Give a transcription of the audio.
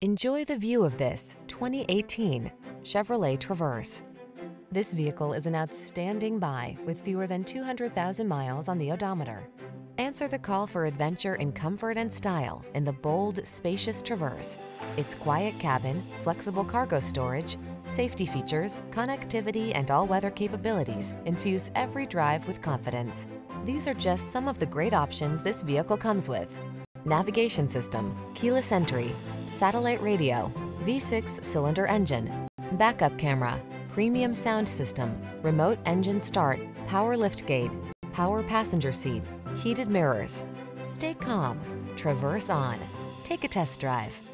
Enjoy the view of this 2018 Chevrolet Traverse. This vehicle is an outstanding buy with fewer than 200,000 miles on the odometer. Answer the call for adventure in comfort and style in the bold, spacious Traverse. Its quiet cabin, flexible cargo storage, safety features, connectivity, and all-weather capabilities infuse every drive with confidence. These are just some of the great options this vehicle comes with. Navigation system, keyless entry, satellite radio, V6 cylinder engine, backup camera, premium sound system, remote engine start, power liftgate, power passenger seat, heated mirrors. Stay calm, traverse on. Take a test drive.